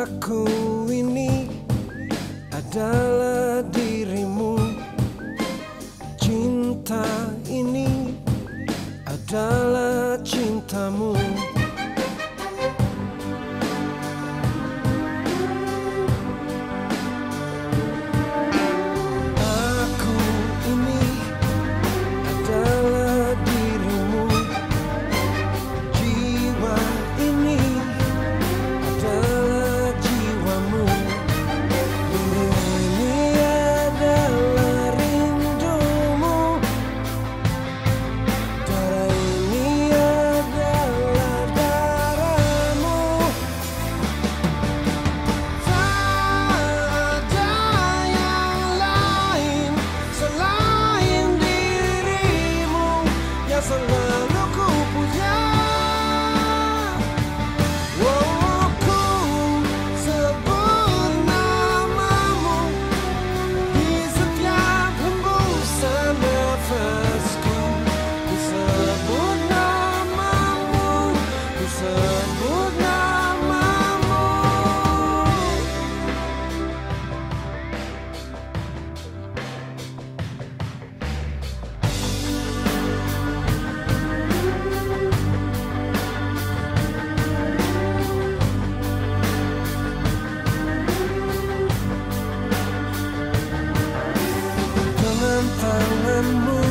Aku ini adalah dirimu. Cinta ini adalah cintamu janganmu